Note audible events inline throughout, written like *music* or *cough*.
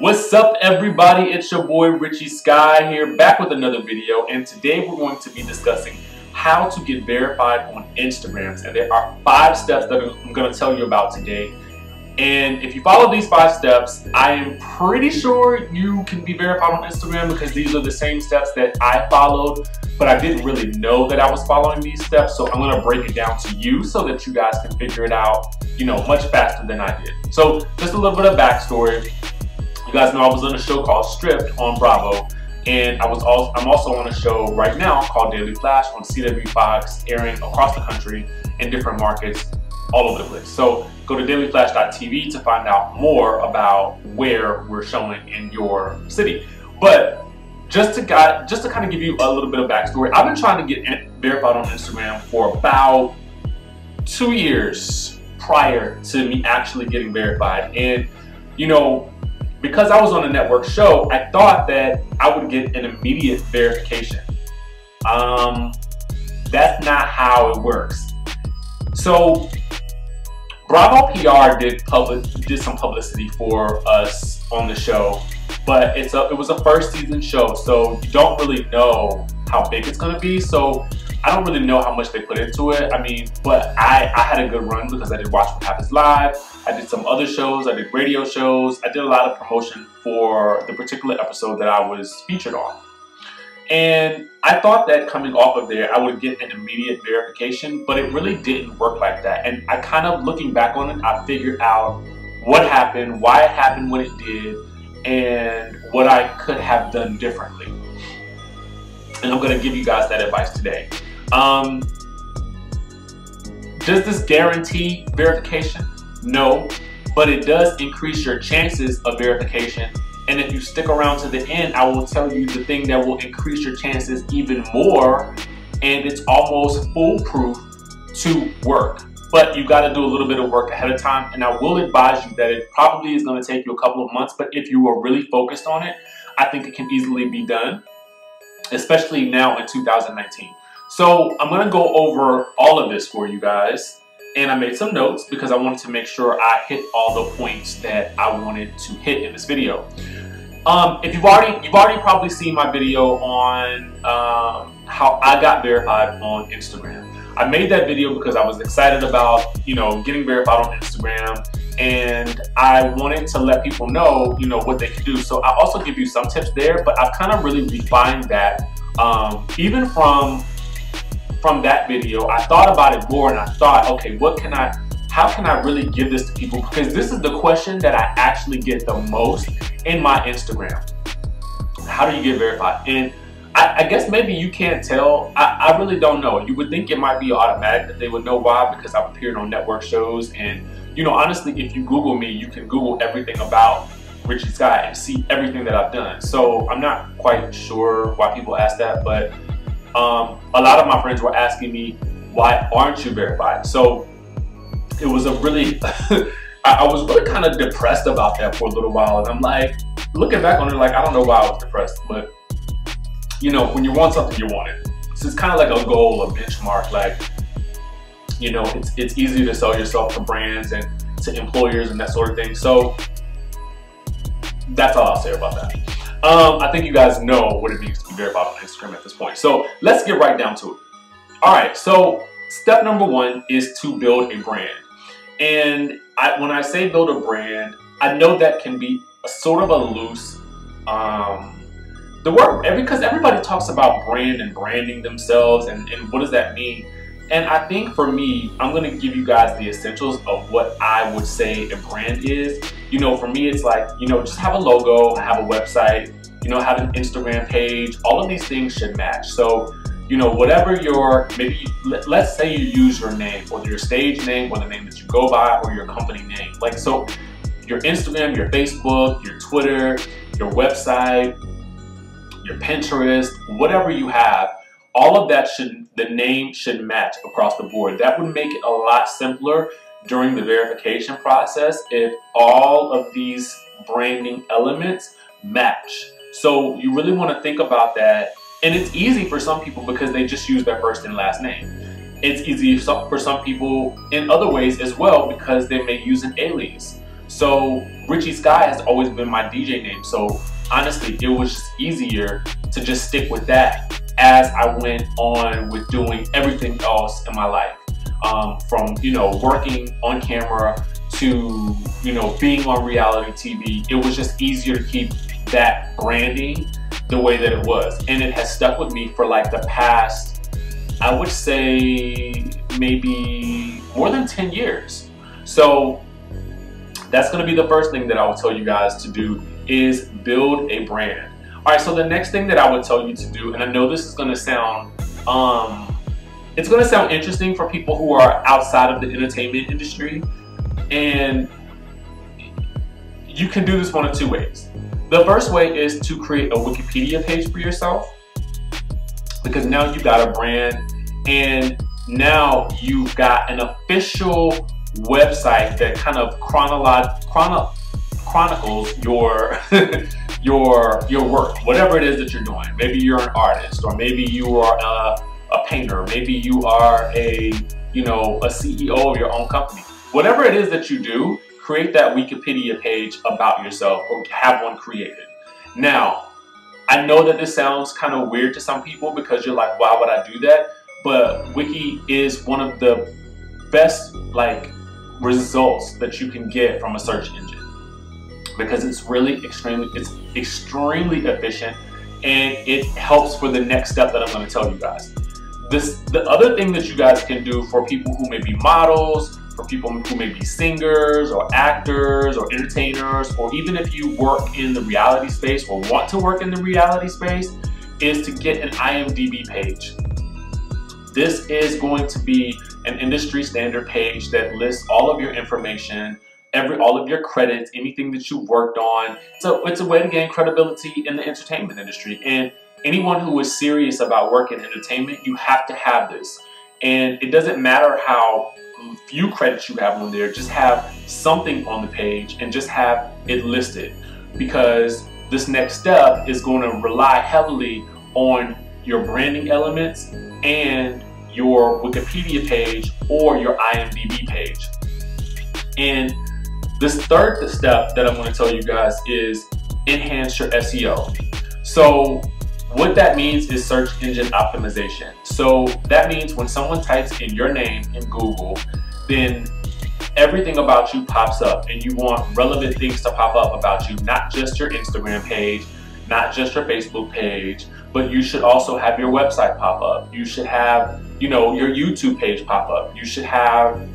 What's up everybody? It's your boy Richie Skye here back with another video and today we're going to be discussing how to get verified on Instagrams and there are five steps that I'm going to tell you about today and if you follow these five steps I am pretty sure you can be verified on Instagram because these are the same steps that I followed but I didn't really know that I was following these steps so I'm going to break it down to you so that you guys can figure it out you know much faster than I did. So just a little bit of backstory you guys know I was on a show called Stripped on Bravo, and I was also I'm also on a show right now called Daily Flash on CW Fox, airing across the country in different markets all over the place. So go to dailyflash.tv to find out more about where we're showing in your city. But just to got, just to kind of give you a little bit of backstory, I've been trying to get verified on Instagram for about two years prior to me actually getting verified. And you know, because I was on a network show, I thought that I would get an immediate verification. Um, that's not how it works. So Bravo PR did public did some publicity for us on the show, but it's a it was a first season show, so you don't really know how big it's gonna be. So I don't really know how much they put into it. I mean, but I, I had a good run because I did Watch What Happens Live. I did some other shows. I did radio shows. I did a lot of promotion for the particular episode that I was featured on. And I thought that coming off of there, I would get an immediate verification, but it really didn't work like that. And I kind of, looking back on it, I figured out what happened, why it happened when it did, and what I could have done differently. And I'm going to give you guys that advice today. Um, does this guarantee verification? No, but it does increase your chances of verification. And if you stick around to the end, I will tell you the thing that will increase your chances even more. And it's almost foolproof to work. But you got to do a little bit of work ahead of time. And I will advise you that it probably is going to take you a couple of months. But if you are really focused on it, I think it can easily be done, especially now in 2019. So I'm going to go over all of this for you guys. And I made some notes because I wanted to make sure I hit all the points that I wanted to hit in this video. Um, if you've already, you've already probably seen my video on um, how I got verified on Instagram. I made that video because I was excited about, you know, getting verified on Instagram and I wanted to let people know, you know, what they can do. So I also give you some tips there, but I've kind of really refined that um, even from from that video, I thought about it more and I thought, okay, what can I, how can I really give this to people? Because this is the question that I actually get the most in my Instagram. How do you get verified? And I, I guess maybe you can't tell. I, I, really don't know. You would think it might be automatic that they would know why because I've appeared on network shows. And, you know, honestly, if you Google me, you can Google everything about Richie Skye and see everything that I've done. So I'm not quite sure why people ask that, but um, a lot of my friends were asking me, why aren't you verified? So it was a really, *laughs* I was really kind of depressed about that for a little while. And I'm like, looking back on it, like, I don't know why I was depressed, but you know, when you want something, you want it. So it's kind of like a goal, a benchmark. Like, you know, it's, it's easy to sell yourself to brands and to employers and that sort of thing. So that's all I'll say about that. Um, I think you guys know what it means to be verified on Instagram at this point. So let's get right down to it. All right, so step number one is to build a brand. And I, when I say build a brand, I know that can be a sort of a loose, um, the word, because everybody talks about brand and branding themselves and, and what does that mean? And I think for me, I'm gonna give you guys the essentials of what I would say a brand is. You know, for me, it's like, you know, just have a logo, have a website, you know, have an Instagram page. All of these things should match. So, you know, whatever your, maybe, let's say you use your name, or your stage name, or the name that you go by, or your company name. Like, so your Instagram, your Facebook, your Twitter, your website, your Pinterest, whatever you have, all of that should, the name should match across the board. That would make it a lot simpler during the verification process if all of these branding elements match. So you really want to think about that. And it's easy for some people because they just use their first and last name. It's easy for some people in other ways as well because they may use an alias. So Richie Skye has always been my DJ name. So honestly, it was just easier to just stick with that as I went on with doing everything else in my life. Um, from, you know, working on camera to, you know, being on reality TV, it was just easier to keep that branding the way that it was. And it has stuck with me for like the past, I would say maybe more than 10 years. So that's gonna be the first thing that I will tell you guys to do is build a brand. All right, so the next thing that I would tell you to do, and I know this is gonna sound, um, it's gonna sound interesting for people who are outside of the entertainment industry, and you can do this one of two ways. The first way is to create a Wikipedia page for yourself, because now you've got a brand, and now you've got an official website that kind of chronolo- chrono- chronicles your *laughs* your your work, whatever it is that you're doing. Maybe you're an artist, or maybe you are a, a painter, maybe you are a you know a CEO of your own company. Whatever it is that you do, create that Wikipedia page about yourself or have one created. Now, I know that this sounds kind of weird to some people because you're like, why would I do that? But Wiki is one of the best like results that you can get from a search engine because it's really extremely it's extremely efficient and it helps for the next step that I'm going to tell you guys. This the other thing that you guys can do for people who may be models, for people who may be singers or actors or entertainers, or even if you work in the reality space or want to work in the reality space, is to get an IMDb page. This is going to be an industry standard page that lists all of your information, every all of your credits, anything that you've worked on. So it's a way to gain credibility in the entertainment industry. And anyone who is serious about working in entertainment, you have to have this. And it doesn't matter how few credits you have on there, just have something on the page and just have it listed. Because this next step is going to rely heavily on your branding elements and your Wikipedia page or your IMDb page. And this third step that I'm going to tell you guys is enhance your SEO. So what that means is search engine optimization. So that means when someone types in your name in Google, then everything about you pops up and you want relevant things to pop up about you, not just your Instagram page, not just your Facebook page, but you should also have your website pop up. You should have, you know, your YouTube page pop up. You should have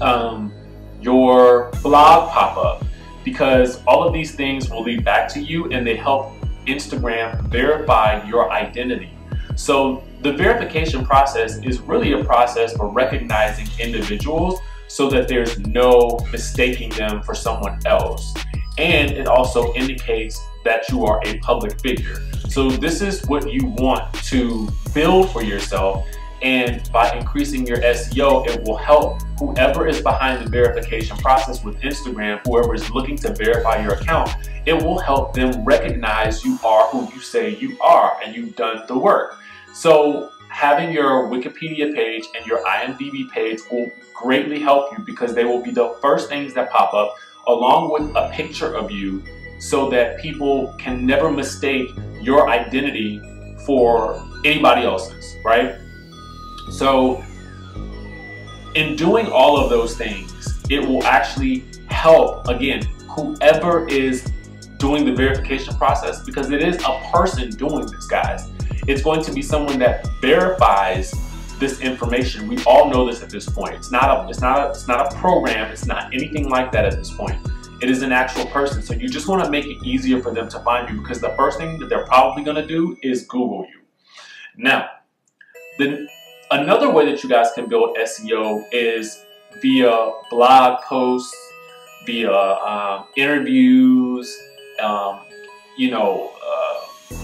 um, your blog pop up because all of these things will lead back to you and they help Instagram verify your identity. So the verification process is really a process for recognizing individuals so that there's no mistaking them for someone else. And it also indicates that you are a public figure. So this is what you want to build for yourself. And by increasing your SEO, it will help whoever is behind the verification process with Instagram, whoever is looking to verify your account, it will help them recognize you are who you say you are and you've done the work. So having your Wikipedia page and your IMDb page will greatly help you because they will be the first things that pop up along with a picture of you so that people can never mistake your identity for anybody else's, right? So in doing all of those things, it will actually help, again, whoever is doing the verification process because it is a person doing this, guys. It's going to be someone that verifies this information. We all know this at this point. It's not a it's not a it's not a program, it's not anything like that at this point. It is an actual person. So you just want to make it easier for them to find you because the first thing that they're probably going to do is Google you. Now, then another way that you guys can build SEO is via blog posts, via um, interviews, um, you know, uh,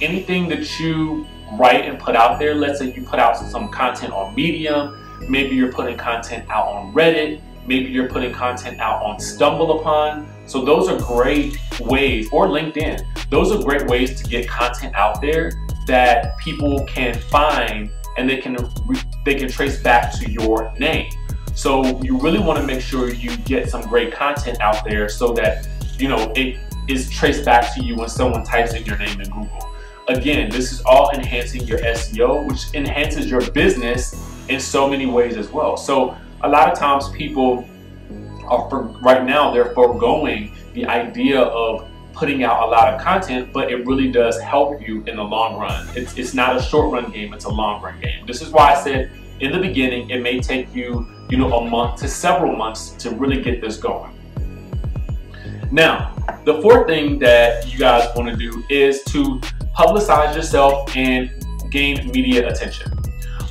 anything that you write and put out there. Let's say you put out some content on Medium, maybe you're putting content out on Reddit, maybe you're putting content out on StumbleUpon. So those are great ways, or LinkedIn. Those are great ways to get content out there that people can find and they can they can trace back to your name. So you really want to make sure you get some great content out there so that, you know, it is traced back to you when someone types in your name in Google. Again, this is all enhancing your SEO, which enhances your business in so many ways as well. So a lot of times people are, for, right now, they're foregoing the idea of putting out a lot of content, but it really does help you in the long run. It's, it's not a short run game, it's a long run game. This is why I said in the beginning, it may take you, you know, a month to several months to really get this going. Now, the fourth thing that you guys want to do is to publicize yourself and gain media attention.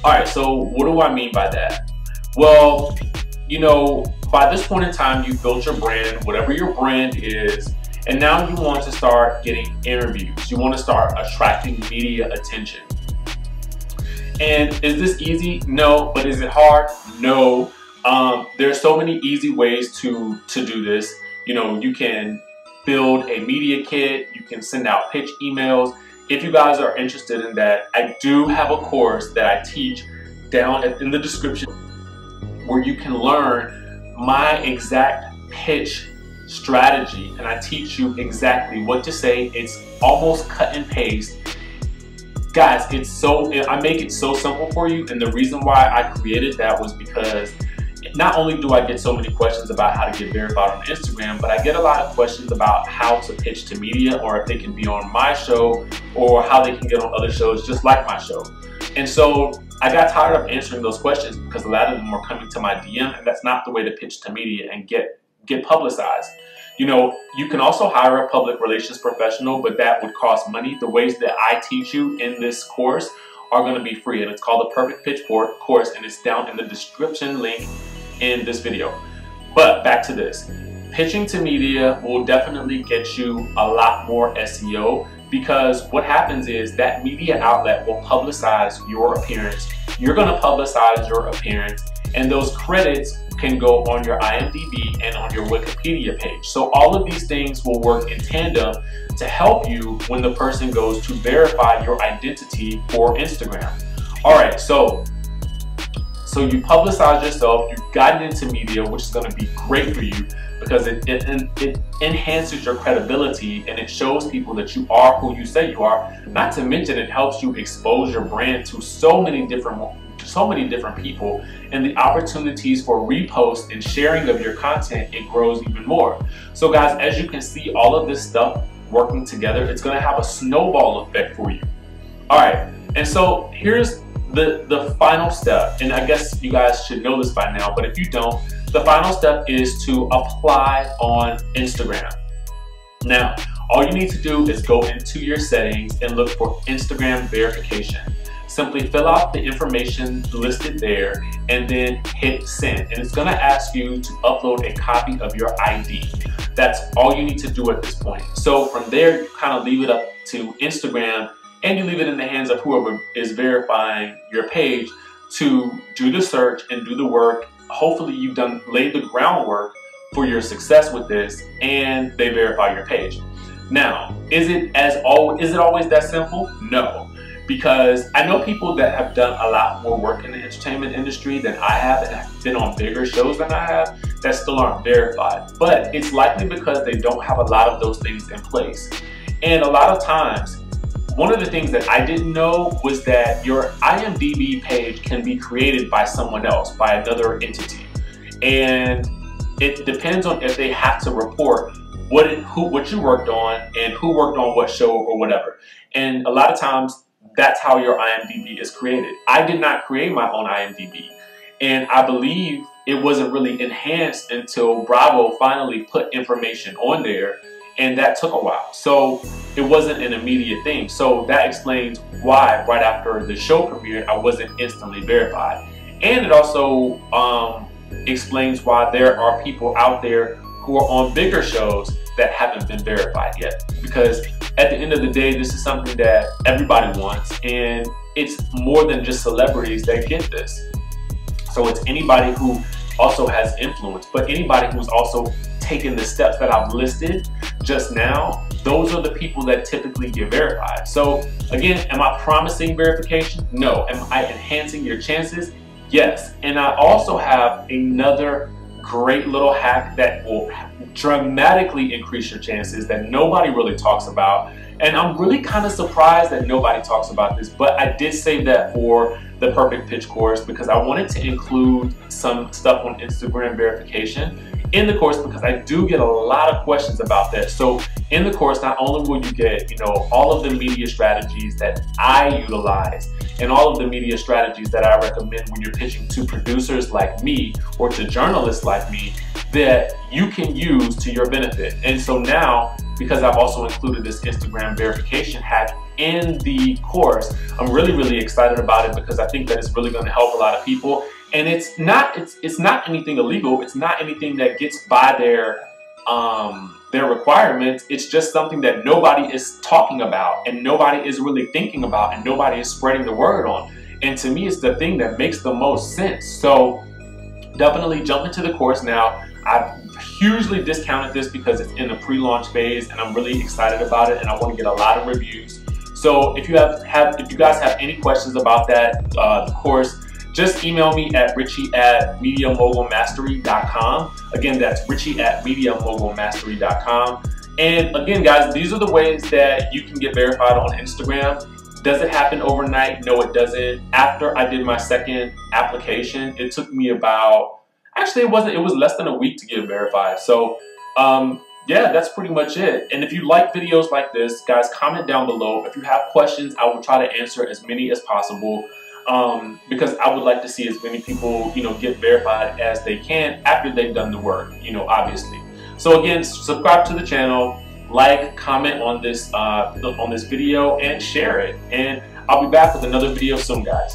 All right, so what do I mean by that? Well, you know, by this point in time, you've built your brand, whatever your brand is, and now you want to start getting interviews. You want to start attracting media attention. And is this easy? No. But is it hard? No. Um, there's so many easy ways to, to do this. You know, you can build a media kit. You can send out pitch emails. If you guys are interested in that, I do have a course that I teach down in the description where you can learn my exact pitch strategy and I teach you exactly what to say. It's almost cut and paste. Guys, it's so, I make it so simple for you. And the reason why I created that was because not only do I get so many questions about how to get verified on Instagram, but I get a lot of questions about how to pitch to media or if they can be on my show or how they can get on other shows just like my show. And so I got tired of answering those questions because a lot of them were coming to my DM and that's not the way to pitch to media and get get publicized. You know, you can also hire a public relations professional, but that would cost money. The ways that I teach you in this course are going to be free, and it's called the Perfect Pitch course, and it's down in the description link in this video. But back to this. Pitching to media will definitely get you a lot more SEO because what happens is that media outlet will publicize your appearance. You're going to publicize your appearance, and those credits can go on your IMDb and on your Wikipedia page. So all of these things will work in tandem to help you when the person goes to verify your identity for Instagram. All right, so so you publicize yourself, you've gotten into media, which is gonna be great for you because it, it, it enhances your credibility and it shows people that you are who you say you are. Not to mention it helps you expose your brand to so many different so many different people and the opportunities for repost and sharing of your content, it grows even more. So guys, as you can see all of this stuff working together, it's gonna have a snowball effect for you. All right, and so here's the, the final step, and I guess you guys should know this by now, but if you don't, the final step is to apply on Instagram. Now, all you need to do is go into your settings and look for Instagram verification. Simply fill out the information listed there and then hit send. And it's gonna ask you to upload a copy of your ID. That's all you need to do at this point. So from there, you kind of leave it up to Instagram and you leave it in the hands of whoever is verifying your page to do the search and do the work. Hopefully you've done laid the groundwork for your success with this and they verify your page. Now, is it as all is it always that simple? No because I know people that have done a lot more work in the entertainment industry than I have and have been on bigger shows than I have that still aren't verified. But it's likely because they don't have a lot of those things in place. And a lot of times, one of the things that I didn't know was that your IMDb page can be created by someone else, by another entity. And it depends on if they have to report what it, who what you worked on and who worked on what show or whatever. And a lot of times that's how your IMDb is created. I did not create my own IMDb. And I believe it wasn't really enhanced until Bravo finally put information on there. And that took a while. So it wasn't an immediate thing. So that explains why right after the show premiered, I wasn't instantly verified. And it also um, explains why there are people out there who are on bigger shows that haven't been verified yet. Because at the end of the day, this is something that everybody wants, and it's more than just celebrities that get this. So it's anybody who also has influence, but anybody who's also taken the steps that I've listed just now, those are the people that typically get verified. So again, am I promising verification? No. Am I enhancing your chances? Yes, and I also have another great little hack that will dramatically increase your chances that nobody really talks about. And I'm really kind of surprised that nobody talks about this, but I did save that for the perfect pitch course because I wanted to include some stuff on Instagram verification in the course because I do get a lot of questions about that. So in the course, not only will you get, you know, all of the media strategies that I utilize and all of the media strategies that I recommend when you're pitching to producers like me or to journalists like me that you can use to your benefit. And so now, because I've also included this Instagram verification hack in the course, I'm really, really excited about it because I think that it's really going to help a lot of people. And it's not, it's, it's not anything illegal. It's not anything that gets by their, um, their requirements. It's just something that nobody is talking about and nobody is really thinking about and nobody is spreading the word on. And to me, it's the thing that makes the most sense. So definitely jump into the course now. I've hugely discounted this because it's in the pre-launch phase and I'm really excited about it and I want to get a lot of reviews. So if you have, have if you guys have any questions about that, uh, the course, just email me at richie at mediamogulmastery.com. Again, that's richie at mediamogulmastery.com. And again, guys, these are the ways that you can get verified on Instagram. Does it happen overnight? No, it doesn't. After I did my second application, it took me about, actually it wasn't, it was less than a week to get verified. So um, yeah, that's pretty much it. And if you like videos like this, guys, comment down below. If you have questions, I will try to answer as many as possible um, because I would like to see as many people, you know, get verified as they can after they've done the work, you know, obviously. So again, subscribe to the channel, like, comment on this uh, on this video, and share it. And I'll be back with another video soon, guys.